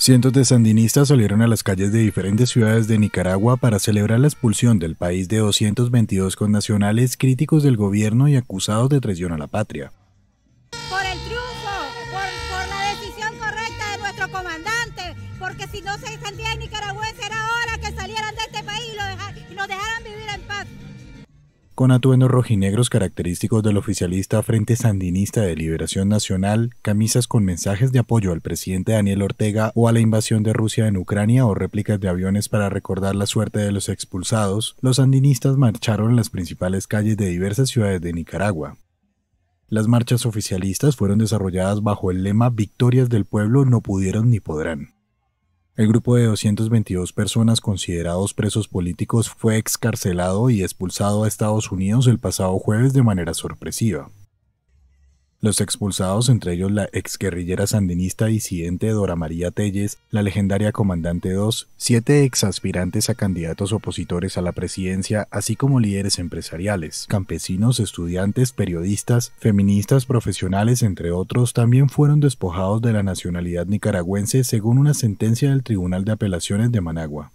Cientos de sandinistas salieron a las calles de diferentes ciudades de Nicaragua para celebrar la expulsión del país de 222 connacionales críticos del gobierno y acusados de traición a la patria. Por el triunfo, por, la decisión correcta de nuestro comandante, porque si no se sentía en nicaragüense era hora que con atuendos rojinegros característicos del oficialista Frente Sandinista de Liberación Nacional, camisas con mensajes de apoyo al presidente Daniel Ortega o a la invasión de Rusia en Ucrania o réplicas de aviones para recordar la suerte de los expulsados, los sandinistas marcharon en las principales calles de diversas ciudades de Nicaragua. Las marchas oficialistas fueron desarrolladas bajo el lema Victorias del pueblo no pudieron ni podrán. El grupo de 222 personas considerados presos políticos fue excarcelado y expulsado a Estados Unidos el pasado jueves de manera sorpresiva. Los expulsados, entre ellos la exguerrillera sandinista disidente Dora María Telles, la legendaria Comandante 2, siete exaspirantes a candidatos opositores a la presidencia, así como líderes empresariales, campesinos, estudiantes, periodistas, feministas, profesionales, entre otros, también fueron despojados de la nacionalidad nicaragüense según una sentencia del Tribunal de Apelaciones de Managua.